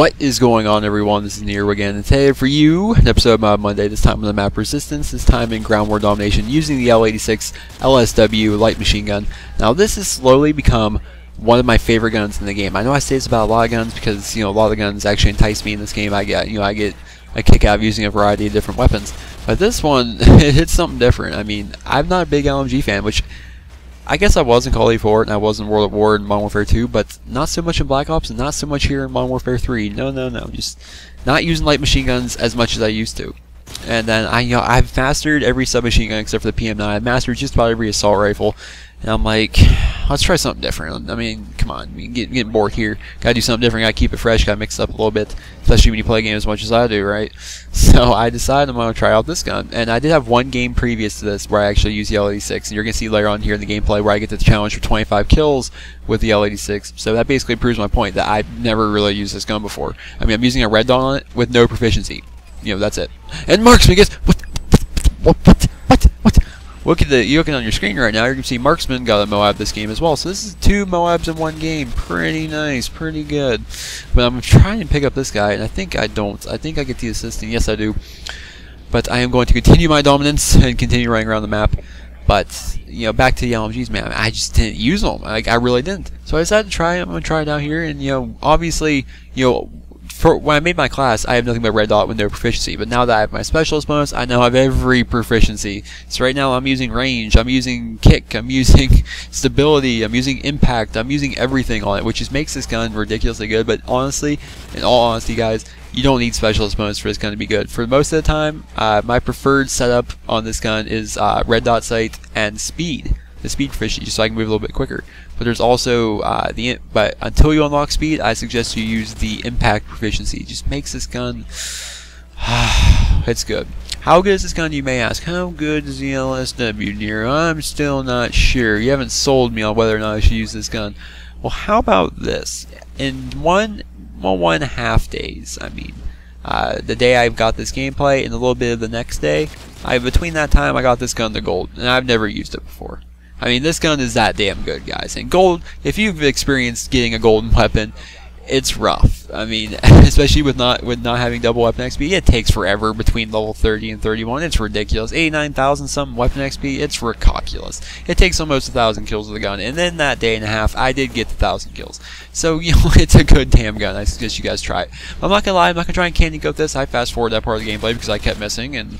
What is going on everyone, this is Nero again, and today for you, an episode of Monday, this time on the map Resistance, this time in Ground War Domination, using the L86 LSW light machine gun. Now this has slowly become one of my favorite guns in the game. I know I say this about a lot of guns because, you know, a lot of guns actually entice me in this game. I get, you know, I get a kick out of using a variety of different weapons. But this one, it hits something different. I mean, I'm not a big LMG fan, which I guess I was in Call of 4 and I was in World at War and Modern Warfare 2, but not so much in Black Ops and not so much here in Modern Warfare 3. No, no, no. Just not using light machine guns as much as I used to. And then I, you know, I've mastered every submachine gun except for the PM9. I've mastered just about every assault rifle. And I'm like, let's try something different. I mean, come on, mean, get, getting bored here. Gotta do something different. Gotta keep it fresh. Gotta mix it up a little bit, especially when you play games as much as I do, right? So I decided I'm gonna try out this gun, and I did have one game previous to this where I actually used the L86, and you're gonna see later on here in the gameplay where I get the challenge for 25 kills with the L86. So that basically proves my point that I've never really used this gun before. I mean, I'm using a red dot on it with no proficiency. You know, that's it. And marksman gets what, what, what? Look at the you're looking on your screen right now. You can see Marksman got a Moab this game as well. So this is two Moabs in one game. Pretty nice, pretty good. But I'm trying to pick up this guy, and I think I don't. I think I get the assist, and yes, I do. But I am going to continue my dominance and continue running around the map. But you know, back to the LMGs, man. I just didn't use them. Like I really didn't. So I decided to try. I'm gonna try it out here, and you know, obviously, you know for when I made my class, I have nothing but red dot with no proficiency. But now that I have my specialist bonus, I now have every proficiency. So right now I'm using range, I'm using kick, I'm using stability, I'm using impact, I'm using everything on it, which just makes this gun ridiculously good. But honestly, in all honesty, guys, you don't need specialist bonus for this gun to be good. For most of the time, uh, my preferred setup on this gun is uh, red dot sight and speed the speed proficiency so I can move a little bit quicker. But there's also uh, the but until you unlock speed, I suggest you use the impact proficiency. It just makes this gun it's good. How good is this gun, you may ask? How good is the LSW, Nero? I'm still not sure. You haven't sold me on whether or not I should use this gun. Well, how about this? In one, well, one and a half days, I mean, uh, the day I've got this gameplay and a little bit of the next day, I between that time I got this gun to gold, and I've never used it before. I mean, this gun is that damn good, guys. And gold, if you've experienced getting a golden weapon, it's rough. I mean, especially with not with not having double weapon XP, it takes forever between level 30 and 31. It's ridiculous. 89,000 some weapon XP, it's ridiculous. It takes almost a thousand kills with the gun, and then that day and a half, I did get the thousand kills. So you know, it's a good damn gun. I suggest you guys try it. I'm not gonna lie, I'm not gonna try and candy coat this. I fast forward that part of the gameplay because I kept missing and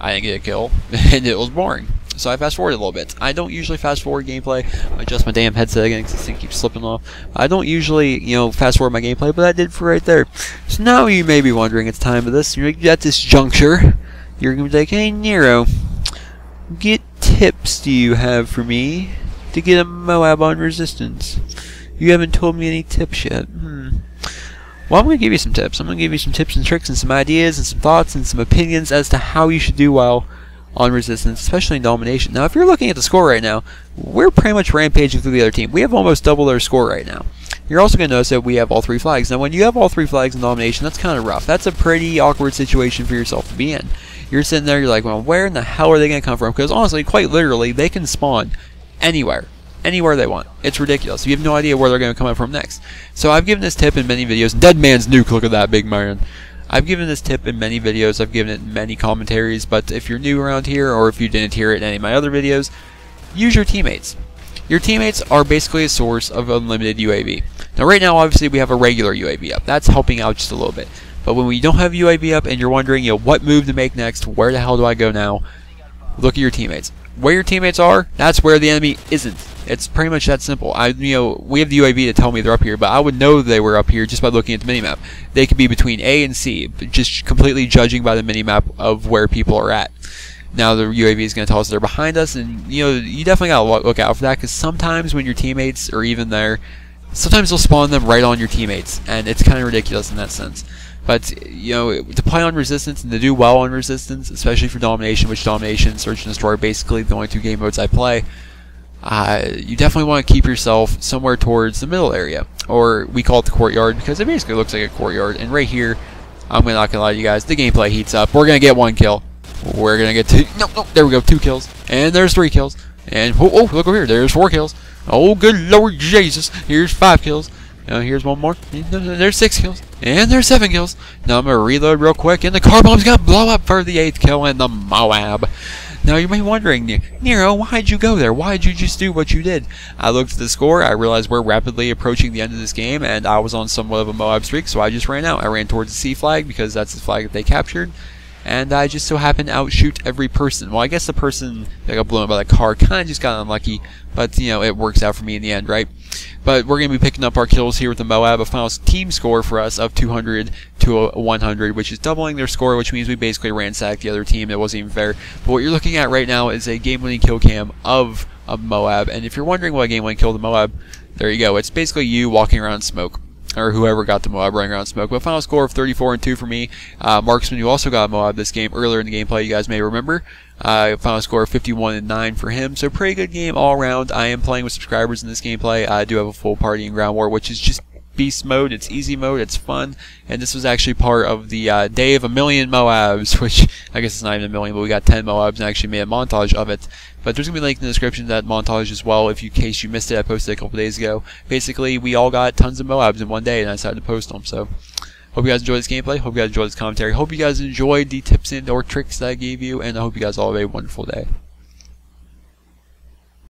I didn't get a kill, and it was boring so I fast forward a little bit. I don't usually fast forward gameplay. I adjust my damn headset again because this thing keeps slipping off. I don't usually, you know, fast forward my gameplay, but I did for right there. So now you may be wondering, it's time for this. You're at this juncture. You're gonna be like, hey Nero, get tips do you have for me to get a Moab on resistance? You haven't told me any tips yet. Hmm. Well, I'm going to give you some tips. I'm going to give you some tips and tricks and some ideas and some thoughts and some opinions as to how you should do while on resistance, especially in domination. Now, if you're looking at the score right now, we're pretty much rampaging through the other team. We have almost double their score right now. You're also going to notice that we have all three flags. Now, when you have all three flags in domination, that's kind of rough. That's a pretty awkward situation for yourself to be in. You're sitting there, you're like, well, where in the hell are they going to come from? Because honestly, quite literally, they can spawn anywhere. Anywhere they want. It's ridiculous. You have no idea where they're going to come up from next. So I've given this tip in many videos. Dead Man's Nuke, look at that big man. I've given this tip in many videos, I've given it in many commentaries, but if you're new around here, or if you didn't hear it in any of my other videos, use your teammates. Your teammates are basically a source of unlimited UAV. Now right now, obviously, we have a regular UAV up. That's helping out just a little bit. But when we don't have UAV up and you're wondering, you know, what move to make next, where the hell do I go now, look at your teammates. Where your teammates are, that's where the enemy isn't. It's pretty much that simple. I, you know, we have the UAV to tell me they're up here, but I would know they were up here just by looking at the minimap. They could be between A and C, just completely judging by the minimap of where people are at. Now the UAV is going to tell us they're behind us, and you know you definitely got to look out for that because sometimes when your teammates are even there, sometimes they'll spawn them right on your teammates, and it's kind of ridiculous in that sense. But you know, to play on resistance and to do well on resistance, especially for domination, which domination, search and destroy, are basically the only two game modes I play uh, you definitely want to keep yourself somewhere towards the middle area, or we call it the courtyard because it basically looks like a courtyard. And right here, I'm not gonna lie to you guys, the gameplay heats up. We're gonna get one kill. We're gonna get two. No, no, there we go, two kills, and there's three kills, and oh, oh look over here, there's four kills. Oh, good Lord Jesus, here's five kills. Uh, here's one more. There's six kills. And there's seven kills. Now I'm going to reload real quick, and the car bomb's going to blow up for the eighth kill in the Moab. Now you may be wondering, Nero, why'd you go there? Why'd you just do what you did? I looked at the score, I realized we're rapidly approaching the end of this game, and I was on somewhat of a Moab streak, so I just ran out. I ran towards the C flag because that's the flag that they captured and I just so happened to outshoot every person. Well, I guess the person that got blown up by the car kind of just got unlucky, but you know it works out for me in the end, right? But we're going to be picking up our kills here with the Moab. A final team score for us of 200 to 100, which is doubling their score, which means we basically ransacked the other team. It wasn't even fair. But what you're looking at right now is a game-winning kill cam of a Moab. And if you're wondering a game-winning kill the Moab, there you go. It's basically you walking around smoke or whoever got the Moab running around smoke. But final score of 34 and 2 for me. Uh, Marksman, who also got Moab this game earlier in the gameplay, you guys may remember. Uh, final score of 51 and 9 for him. So pretty good game all around. I am playing with subscribers in this gameplay. I do have a full party in Ground War, which is just beast mode. It's easy mode. It's fun. And this was actually part of the uh, Day of a Million Moabs, which I guess it's not even a million, but we got 10 Moabs and actually made a montage of it. But there's going to be a link in the description to that montage as well, if you, in case you missed it. I posted it a couple days ago. Basically, we all got tons of Moabs in one day, and I decided to post them. So, hope you guys enjoyed this gameplay. Hope you guys enjoyed this commentary. Hope you guys enjoyed the tips and or tricks that I gave you, and I hope you guys all have a wonderful day.